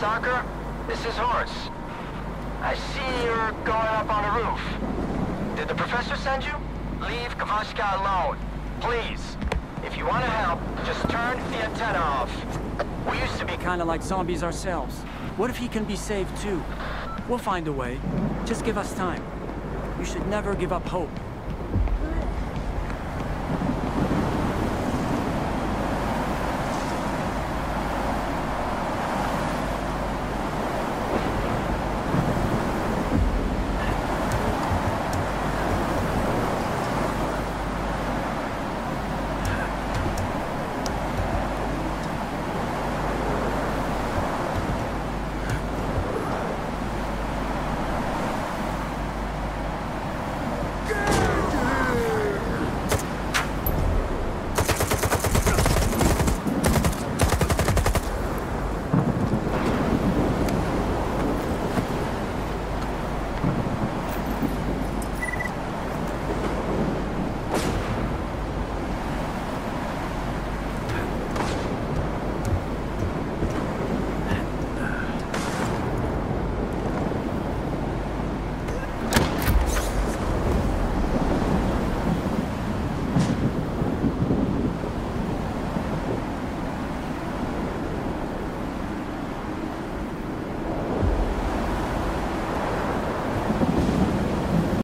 Stalker, this is Horace. I see you're going up on the roof. Did the professor send you? Leave Kavashka alone. Please. If you want to help, just turn the antenna off. We used to be... Kinda like zombies ourselves. What if he can be saved too? We'll find a way. Just give us time. You should never give up hope.